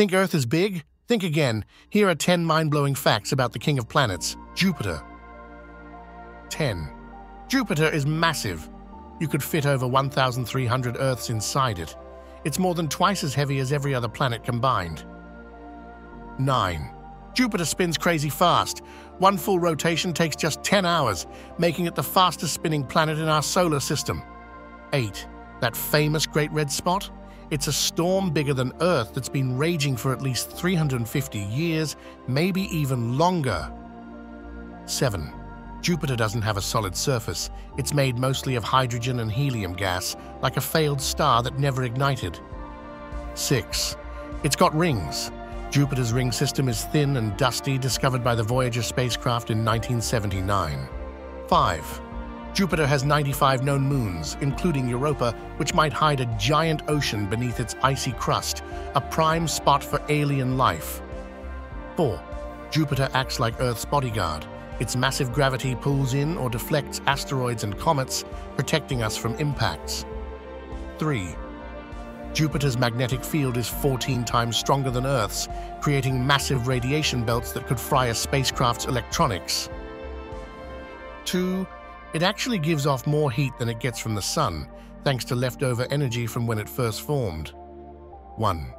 Think Earth is big? Think again. Here are 10 mind-blowing facts about the king of planets, Jupiter. 10. Jupiter is massive. You could fit over 1,300 Earths inside it. It's more than twice as heavy as every other planet combined. 9. Jupiter spins crazy fast. One full rotation takes just 10 hours, making it the fastest spinning planet in our solar system. 8. That famous Great Red Spot? It's a storm bigger than Earth that's been raging for at least 350 years, maybe even longer. 7. Jupiter doesn't have a solid surface. It's made mostly of hydrogen and helium gas, like a failed star that never ignited. 6. It's got rings. Jupiter's ring system is thin and dusty, discovered by the Voyager spacecraft in 1979. 5. Jupiter has 95 known moons, including Europa, which might hide a giant ocean beneath its icy crust, a prime spot for alien life. 4. Jupiter acts like Earth's bodyguard. Its massive gravity pulls in or deflects asteroids and comets, protecting us from impacts. 3. Jupiter's magnetic field is 14 times stronger than Earth's, creating massive radiation belts that could fry a spacecraft's electronics. 2. It actually gives off more heat than it gets from the Sun, thanks to leftover energy from when it first formed. 1.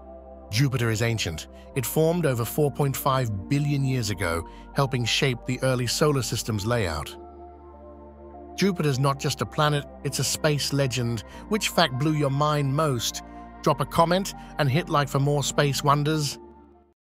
Jupiter is ancient. It formed over 4.5 billion years ago, helping shape the early solar system's layout. Jupiter's not just a planet, it's a space legend. Which fact blew your mind most? Drop a comment and hit like for more space wonders.